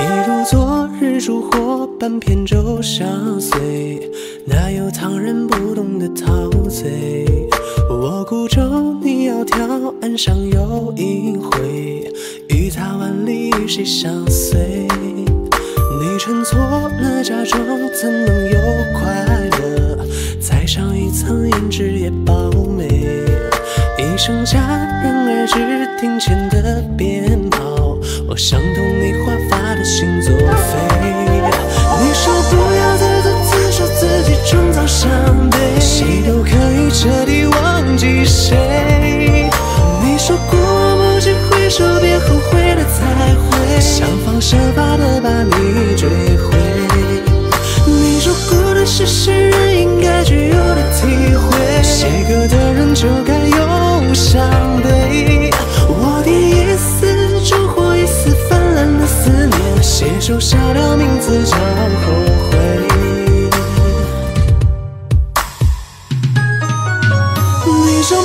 一如昨日烛火，半片舟相随，哪有唐人不懂得陶醉？我孤舟，你窈窕，岸上有阴晖，一踏万里，与谁相随？你穿错了嫁妆，怎能有快乐？再上一层胭脂也饱美。一声戛然而止，庭前的鞭炮，我想懂的心作废。你说不要自作自受，自己创造伤悲，谁都可以彻底忘记谁。你说过往不及回首，别后悔了才会想方设法的把你追回。你说孤单是念，写首下了名字叫后悔。你说